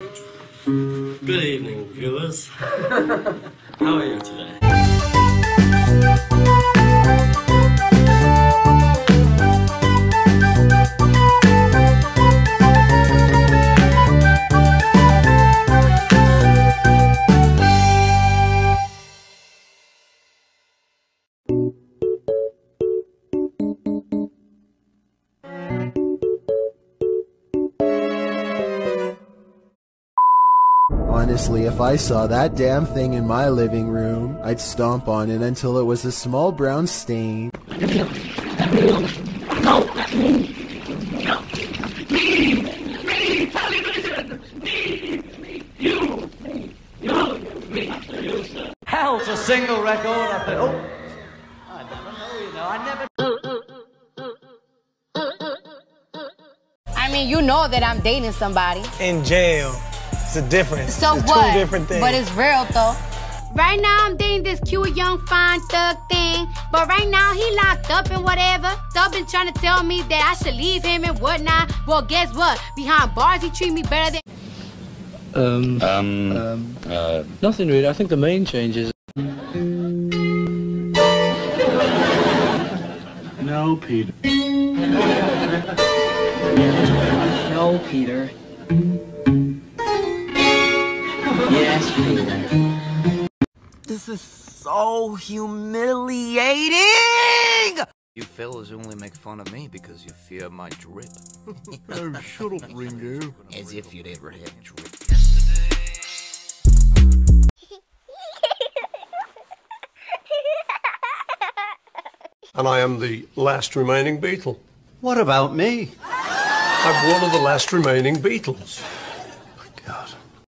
Good evening, viewers. How are you today? Honestly, if I saw that damn thing in my living room, I'd stomp on it until it was a small brown stain. Hell's a single record. I thought, oh, I never know, you know. I never. I mean, you know that I'm dating somebody. in jail. It's a difference. So it's what? Two different things. But it's real though. Right now I'm dating this cute young fine thug thing. But right now he locked up and whatever. Thug been trying to tell me that I should leave him and whatnot. Well, guess what? Behind bars he treat me better than Um, Um, um, uh, nothing really. I think the main change is No, Peter. No, Peter. So humiliating. You fellas only make fun of me because you fear my drip. Oh, shut up, Ringo. As if you'd ever have drip. and I am the last remaining Beatle. what about me? I'm one of the last remaining Beatles.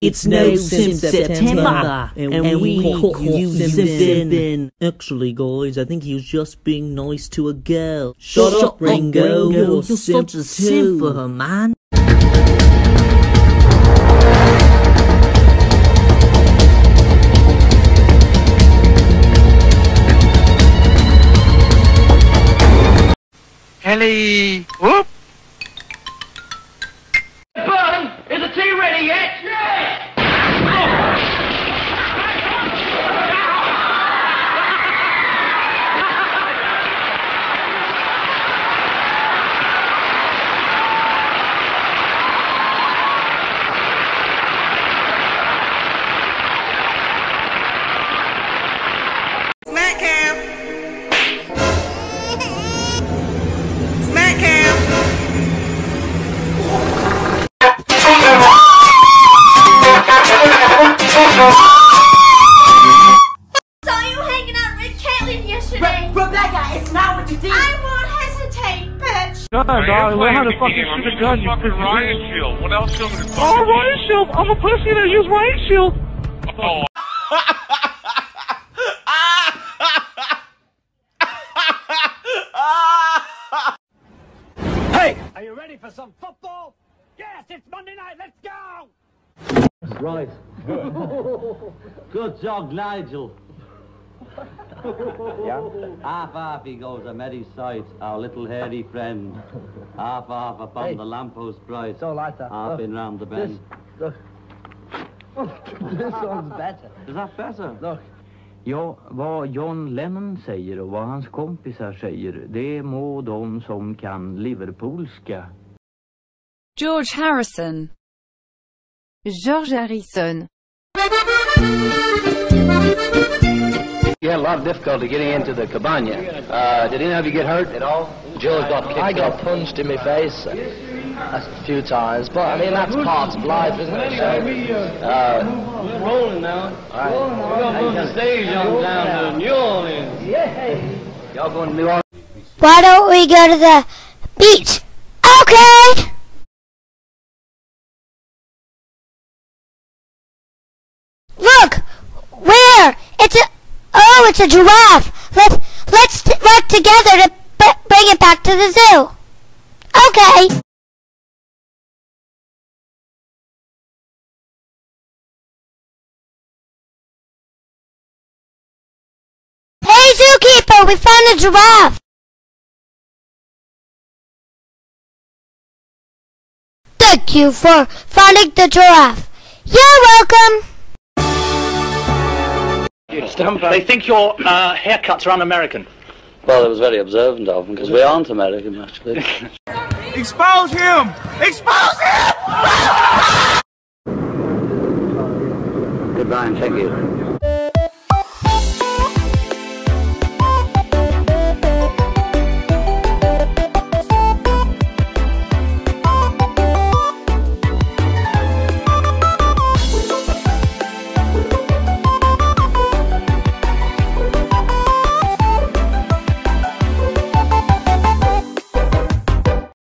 It's no since September, and, we caught you simping. Actually, guys, I think he was just being nice to a girl. Shut, up, Ringo. You're, such a simp for her, man. Ellie. Whoop. Smack Saw you hanging out with Caitlyn yesterday. Rebecca, it's not what you think. I won't hesitate, bitch. God, darling, learn how to fucking shoot a gun. You fucking riot shield. What else should we Oh, riot shield. I'm a pussy that use riot shield. Oh, Hey, are you ready for some football? Yes, it's Monday night. Let's go. Right. Good Good job, Nigel. yeah? Half half he goes, I'm at side, our little hairy friend. Half half upon the lamppost bright. So like that. Half uh, in round the bend. This one's better. Is that better? Look. Ja, vad John Lennon säger och vad hans kompisar säger, det må de som kan Liverpoolska. George Harrison. George Harrison. You had a lot of difficulty getting into the cabana. Uh, did any of you get hurt at all? Joe got kicked I got punched in my face a few times, but I mean that's part of life, isn't it? So, uh, rolling now. All right. We're gonna move the stage on down to New Orleans. Y'all going to New Orleans? Why don't we go to the beach? Okay. Look, where? It's a oh, it's a giraffe. Let's let's work together to bring it back to the zoo. Okay. Hey, zookeeper, we found a giraffe. Thank you for finding the giraffe. You're welcome. They think your uh, haircuts are un-American. Well, it was very observant of them, because we aren't American, actually. Expose him! Expose him! Goodbye and thank you.